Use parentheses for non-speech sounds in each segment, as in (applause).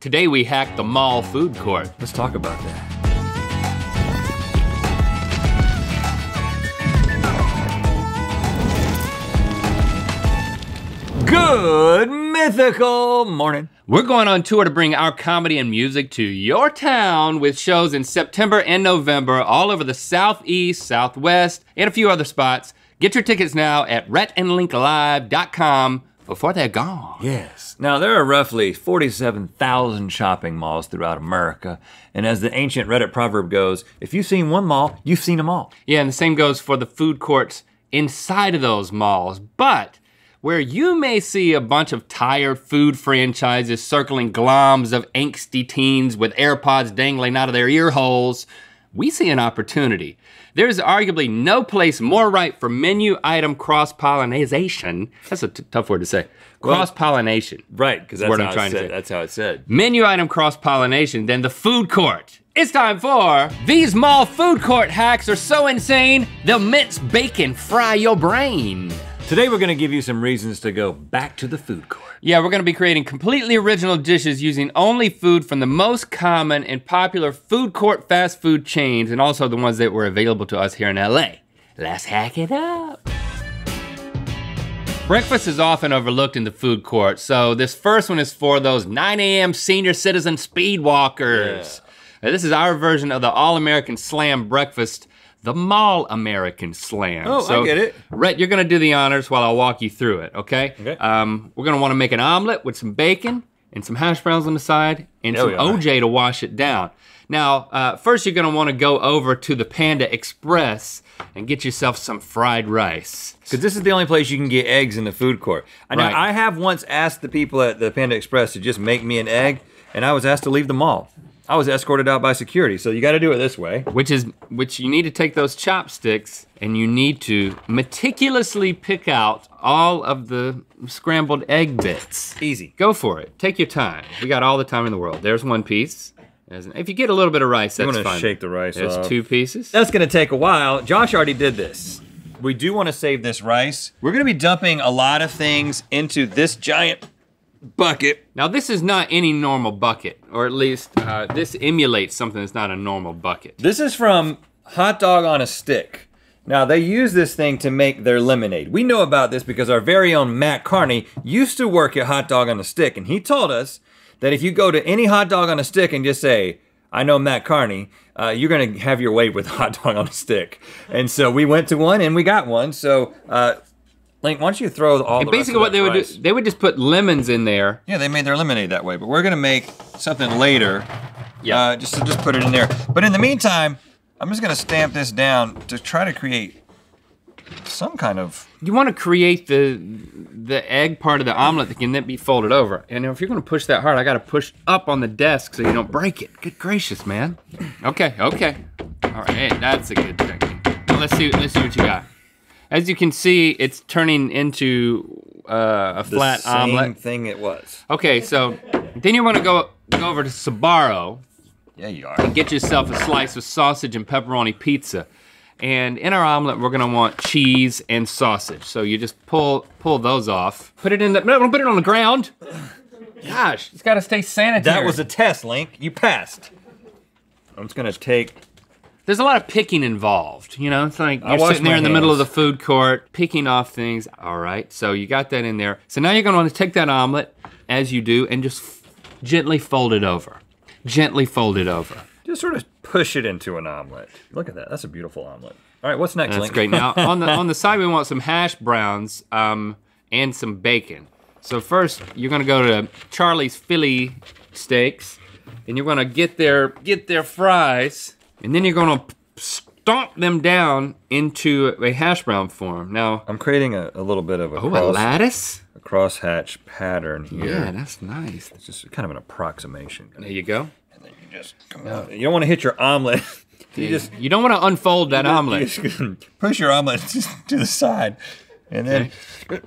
Today we hacked the mall food court. Let's talk about that. Good mythical morning. We're going on tour to bring our comedy and music to your town with shows in September and November all over the Southeast, Southwest, and a few other spots. Get your tickets now at rhettandlinklive.com before they're gone. Yes. Now, there are roughly 47,000 shopping malls throughout America. And as the ancient Reddit proverb goes, if you've seen one mall, you've seen them all. Yeah, and the same goes for the food courts inside of those malls. But where you may see a bunch of tired food franchises circling gloms of angsty teens with AirPods dangling out of their ear holes, we see an opportunity. There's arguably no place more ripe for menu item cross pollination. That's a t- tough word to say. Cross pollination. Right, because that's, what I'm trying it's to say. that's how it's said. Menu item cross pollination than the food court. It's time for these mall food court hacks are so insane they'll mince bacon fry your brain. Today, we're gonna give you some reasons to go back to the food court. Yeah, we're gonna be creating completely original dishes using only food from the most common and popular food court fast food chains and also the ones that were available to us here in LA. Let's hack it up. Breakfast is often overlooked in the food court, so this first one is for those 9 a.m. senior citizen speed walkers. Now, this is our version of the All American Slam breakfast, the Mall American Slam. Oh, I get it. Rhett, you're gonna do the honors while I walk you through it, okay? Okay. Um, we're gonna wanna make an omelet with some bacon and some hash browns on the side and There some. OJ to wash it down. Now, uh, first you're gonna wanna go over to the Panda Express and get yourself some fried rice. Because this is the only place you can get eggs in the food court. I know Right. I have once asked the people at the Panda Express to just make me an egg, and I was asked to leave the mall. I was escorted out by security, so you gotta do it this way. Which is, which you need to take those chopsticks and you need to meticulously pick out all of the scrambled egg bits. Easy. Go for it. Take your time. We got all the time in the world. There's one piece. If you get a little bit of rice, that's I'm gonna fine. shake the rice There's off. two pieces. That's gonna take a while. Josh already did this. We do wanna save this rice. We're gonna be dumping a lot of things into this giant bucket. Now this is not any normal bucket, or at least uh, this emulates something that's not a normal bucket. This is from Hot Dog on a Stick. Now, they use this thing to make their lemonade. We know about this because our very own Matt Carney used to work at Hot Dog on a Stick, and he told us that if you go to any hot dog on a stick and just say, I know Matt Carney, uh, you're gonna have your way with (laughs) hot dog on a stick. And so we went to one and we got one. So, uh, Link, why don't you throw all And the basically, what they would do, they would just put lemons in there. Yeah, they made their lemonade that way, but we're gonna make something later. Yeah. Uh, just to just put it in there. But in the meantime, I'm just gonna stamp this down to try to create some kind of. You want to create the the egg part of the omelet that can then be folded over. And if you're going to push that hard, I got to push up on the desk so you don't break it. Good gracious, man. Okay, okay. All right, hey, that's a good thing. Now let's see. Let's see what you got. As you can see, it's turning into uh, a the flat same omelet. thing it was. Okay, so then you want to go go over to Sbarro, Yeah, you are. And get yourself a slice of sausage and pepperoni pizza. And in our omelet, we're gonna want cheese and sausage. So you just pull pull those off. Put it in the no, don't put it on the ground. Gosh, it's gotta stay sanitary. That was a test, Link. You passed. I'm just gonna take. There's a lot of picking involved. You know, it's like I you're sitting there in the middle of the food court, picking off things. All right, so you got that in there. So now you're gonna want to take that omelet as you do and just f- gently fold it over. Gently fold it over. Just sort of push it into an omelet. Look at that. That's a beautiful omelet. All right, what's next, That's Link? great. Now on the (laughs) on the side we want some hash browns um, and some bacon. So first you're gonna go to Charlie's Philly Steaks, and you're gonna get their get their fries, and then you're gonna stomp them down into a hash brown form. Now, I'm creating a, a little bit of a, oh, a cross, lattice. a crosshatch pattern here. Yeah, that's nice. It's just kind of an approximation. There you go. And then you just come out. You don't want to hit your omelet. (laughs) you just You don't want to unfold that omelet. You just push your omelet (laughs) to the side, and then. (clears throat)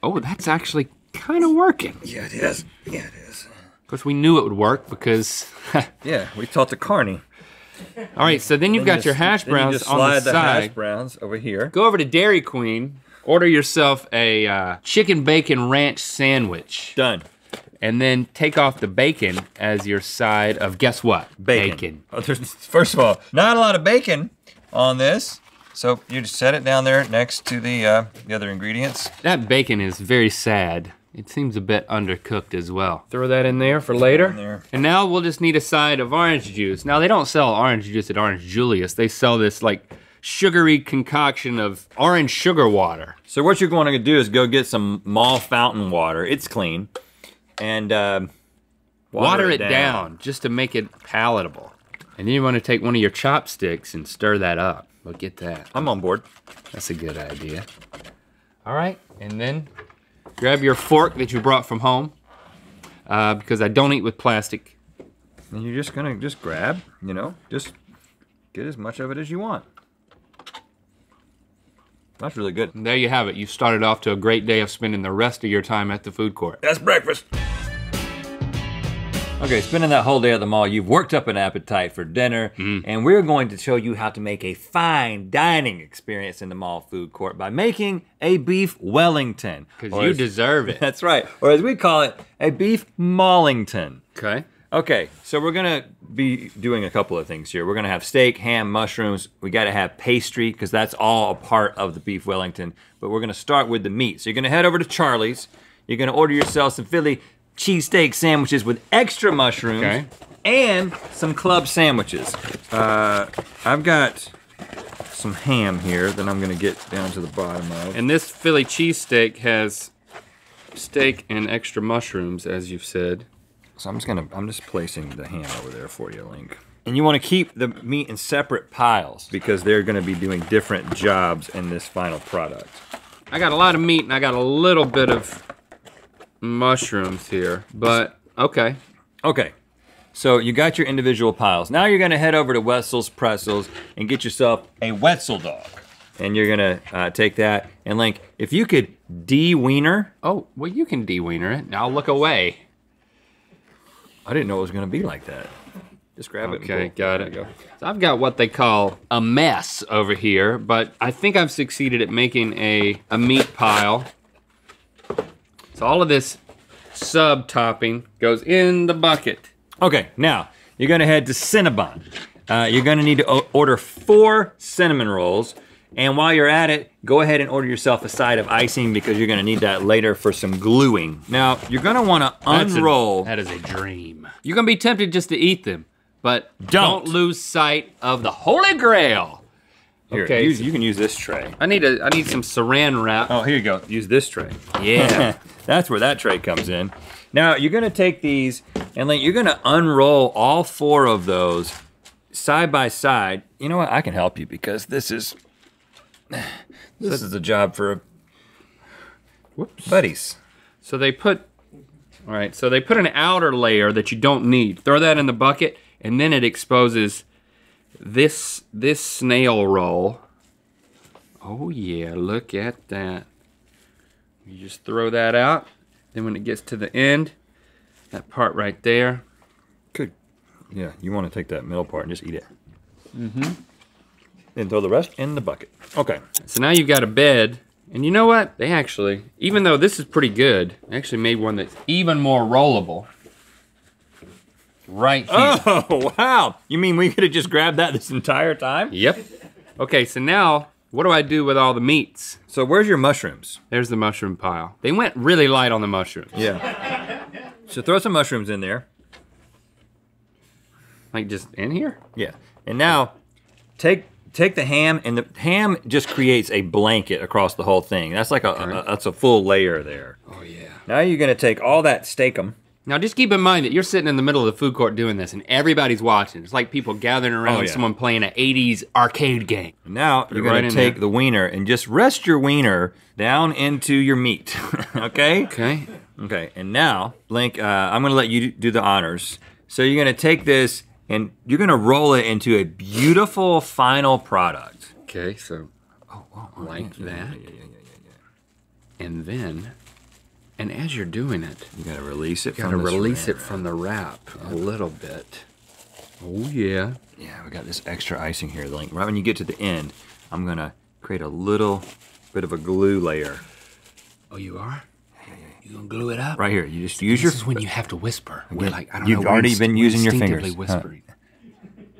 Oh, that's actually kind of working. Yeah, it is. Yeah, it is. Of course, we knew it would work because. (laughs) Yeah, we taught to Carney. All right, so then you've Then got you your hash you browns just on slide the the hash browns over here. Go over to Dairy Queen Order yourself a uh, chicken bacon ranch sandwich. Done. And then take off the bacon as your side of guess what? Bacon. Oh, there's, first of all, not a lot of bacon on this. So you just set it down there next to the uh, the other ingredients. That bacon is very sad. It seems a bit undercooked as well. Throw that in there for later. there. And now we'll just need a side of orange juice. Now they don't sell orange juice at Orange Julius. They sell this like sugary concoction of orange sugar water. So what you're going to do is go get some mall fountain water. It's clean, and um, Water, it down. just to make it palatable. And then you want to take one of your chopsticks and stir that up. Look at that. I'm on board. That's a good idea. All right, and then grab your fork that you brought from home uh, because I don't eat with plastic. And you're just gonna just grab, you know, just get as much of it as you want. That's really good. And there you have it. You started off to a great day of spending the rest of your time at the food court. That's breakfast. Okay, spending that whole day at the mall, you've worked up an appetite for dinner, mm-hmm. and we're going to show you how to make a fine dining experience in the mall food court by making a beef Wellington. Because you as- deserve it. (laughs) That's right, or as we call it, a beef Maulington. Okay. Okay, so we're gonna be doing a couple of things here. We're gonna have steak, ham, mushrooms. We gotta have pastry because that's all a part of the beef Wellington. But we're gonna start with the meat. So you're gonna head over to Charlie's. You're gonna order yourself some Philly cheesesteak sandwiches with extra mushrooms Okay. and some club sandwiches. Uh, I've got some ham here that I'm gonna get down to the bottom of. And this Philly cheesesteak has steak and extra mushrooms, as you've said. So I'm just gonna, I'm just placing the ham over there for you, Link. And you wanna keep the meat in separate piles because they're gonna be doing different jobs in this final product. I got a lot of meat and I got a little bit of mushrooms here, but okay. Okay, so you got your individual piles. Now you're gonna head over to Wetzel's Pretzels and get yourself a Wetzel dog. And you're gonna uh, take that and Link, if you could de-wiener, Oh, well, you can de-wiener it. Now look away. I didn't know it was gonna be like that. Just grab it. Okay, got it. go. So I've got what they call a mess over here, but I think I've succeeded at making a, a meat pile. So all of this sub topping goes in the bucket. Okay, now you're gonna head to Cinnabon. Uh, you're gonna need to order four cinnamon rolls. And while you're at it, go ahead and order yourself a side of icing because you're gonna need that later for some gluing. Now, you're gonna wanna That's a- unroll. that is a dream. You're gonna be tempted just to eat them, but Don't. don't lose sight of the Holy Grail. Here, okay, use- you can use this tray. I need a I need some saran wrap. Oh, here you go. Use this tray. Yeah. (laughs) That's where that tray comes in. Now, you're gonna take these and like, you're gonna unroll all four of those side by side. You know what? I can help you because this is (sighs) this is a job for Whoops. buddies. So they put, all right, so they put an outer layer that you don't need. Throw that in the bucket, and then it exposes this this snail roll. Oh yeah, look at that. You just throw that out. Then when it gets to the end, that part right there, Good. Yeah, you want to take that middle part and just eat it. Mm-hmm. Then throw the rest in the bucket. Okay. So now you've got a bed, and you know what? They actually, even though this is pretty good, they actually made one that's even more rollable. Right oh, here. Oh (laughs) wow! You mean we could have just grabbed that this entire time? Yep. Okay, so now what do I do with all the meats? So where's your mushrooms? There's the mushroom pile. They went really light on the mushrooms. Yeah. so throw some mushrooms in there. Like just in here? Yeah. And now take take the ham and the ham just creates a blanket across the whole thing. That's like a, a- that's a full layer there. Oh yeah. Now you're gonna take all that steakum. Now just keep in mind that you're sitting in the middle of the food court doing this and everybody's watching. It's like people gathering around Oh, yeah. someone playing an 80s arcade game. Now you're gonna right take the wiener and just rest your wiener down into your meat. (laughs) okay? Okay. Okay, and now, Link, uh, I'm gonna let you do the honors. So you're gonna take this and you're gonna roll it into a beautiful final product. Okay, so Oh, like that. And then and as you're doing it, You gotta release it you gotta from release it wrap. from the wrap a little bit. Oh yeah. Yeah, we got this extra icing here, Link. Right when you get to the end, I'm gonna create a little bit of a glue layer. Oh, you are? You gonna glue it up? Right here, you just use your, This is when you have to whisper. We're like, I don't You've know. we're already been using your instinctively fingers, huh? whispering.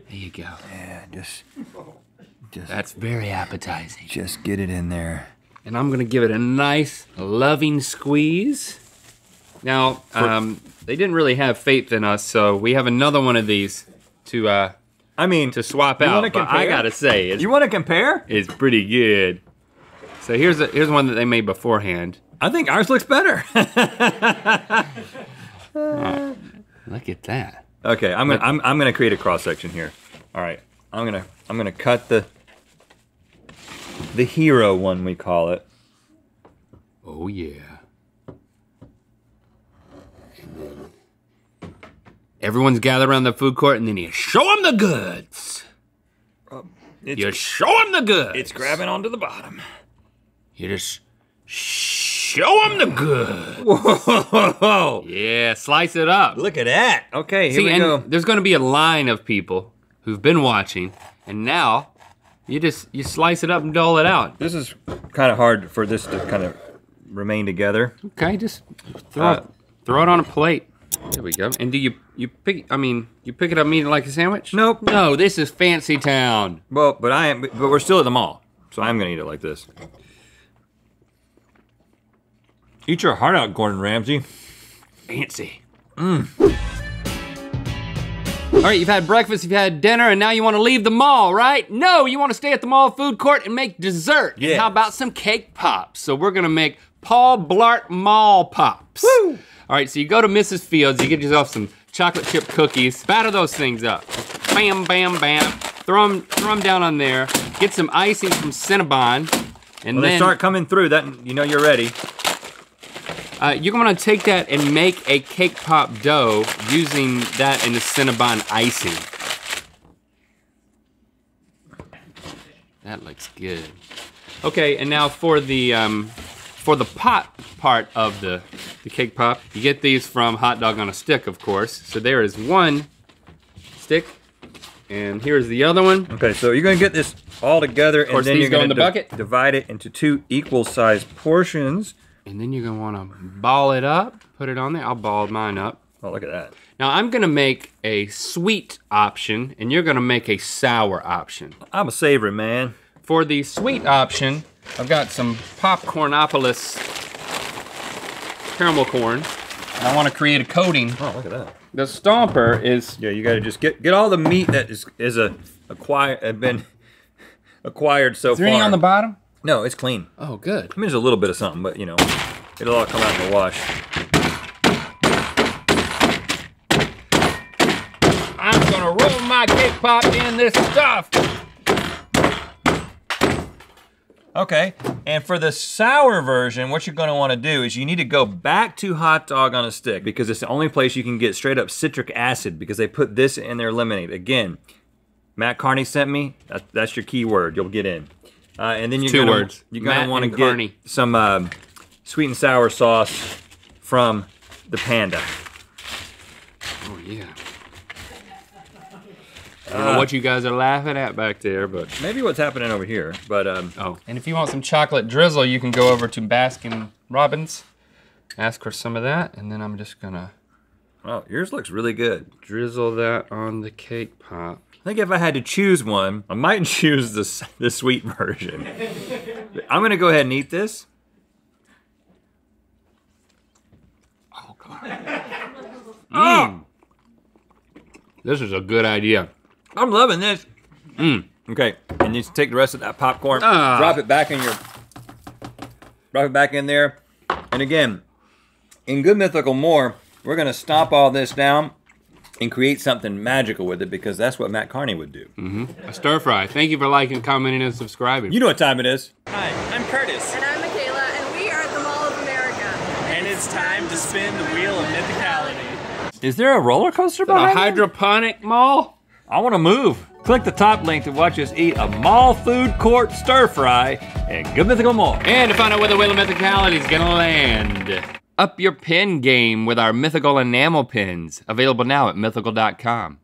There you go. yeah, just, just, That's very appetizing. just get it in there. And I'm gonna give it a nice, loving squeeze. Now, um, they didn't really have faith in us, so we have another one of these to uh, I mean, to swap out. But I gotta say, you want to compare? it's pretty good. So here's a, here's one that they made beforehand. I think ours looks better. (laughs) Look at that. okay, I'm gonna, I'm, I'm gonna create a cross section here. All right, I'm gonna, I'm gonna cut the, the hero one we call it. Oh yeah. And then everyone's gathered around the food court, and then you show them the goods. Um, it's, You show them the goods. it's grabbing onto the bottom. You just show them the goods. Whoa! Yeah, slice it up. Look at that. Okay, here See, we go. there's going to be a line of people who've been watching, and now you just you slice it up and dole it out. This is kind of hard for this to kind of remain together. Okay, just throw Uh, it throw it on a plate. There we go. And do you you pick? I mean, you pick it up, and eat it like a sandwich? Nope. No, this is fancy town. Well, but I am, but we're still at the mall, so I'm gonna eat it like this. Eat your heart out, Gordon Ramsay. Fancy. Mm. All right, you've had breakfast, you've had dinner, and now you want to leave the mall, right? No, you want to stay at the mall food court and make dessert. And Yeah. how about some cake pops? So we're gonna make Paul Blart Mall Pops. Woo! All right, so you go to Mrs. Fields, you get yourself some chocolate chip cookies, batter those things up. Bam, bam, bam. Throw them, throw 'em down on there. Get some icing from Cinnabon. And When then they start coming through, that you know you're ready. Uh, you're gonna take that and make a cake pop dough using that in the Cinnabon icing. That looks good. Okay, and now for the um, for the pot part of the the cake pop, you get these from Hot Dog on a Stick, of course. So there is one stick, and here's the other one. Okay, so you're gonna get this all together, and then you're gonna in the bucket. divide it into two equal-sized portions. And then you're gonna wanna ball it up, put it on there. I'll ball mine up. Oh, look at that. Now I'm gonna make a sweet option, and you're gonna make a sour option. I'm a savory man. For the sweet option, I've got some Popcornopolis caramel corn. I wanna create a coating. Oh, look at that. The stomper is, Yeah, you gotta just get get all the meat that is is a acquired been (laughs) acquired so far. is there far. any on the bottom? No, it's clean. Oh, good. I mean, there's a little bit of something, but you know, it'll all come out in the wash. I'm gonna roll my cake pop in this stuff. Okay, and for the sour version, what you're gonna wanna do is you need to go back to hot dog on a stick because it's the only place you can get straight up citric acid because they put this in their lemonade. Again, Matt Carney sent me, that's your key word, you'll get in. Uh, and then you're Two gonna, words. You're gonna wanna get Carney. some um, sweet and sour sauce from the Panda. Oh, yeah. I don't know what you guys are laughing at back there, but Maybe what's happening over here, but um, Oh, and if you want some chocolate drizzle, you can go over to Baskin Robbins, ask for some of that, and then I'm just gonna oh, yours looks really good. drizzle that on the cake pop. I think if I had to choose one, I might (laughs) choose the, the sweet version. I'm gonna go ahead and eat this. Oh God. (laughs) Mm. This is a good idea. I'm loving this. Mm. Okay, and you take the rest of that popcorn, Ah. drop it back in your, drop it back in there, and again, in Good Mythical More, we're gonna stop all this down and create something magical with it because that's what Matt Carney would do. Mm-hmm. A stir fry. Thank you for liking, commenting, and subscribing. You know what time it is? Hi, I'm Curtis, And I'm Michaela, and we are at the Mall of America. and it's time to spin the wheel of mythicality. Is there a roller coaster a behind me? hydroponic mall? I want to move. Click the top link to watch us eat a mall food court stir fry at Good Mythical Mall. And to find out where the Wheel of Mythicality is gonna land. Up your pin game with our mythical enamel pins. Available now at mythical.com.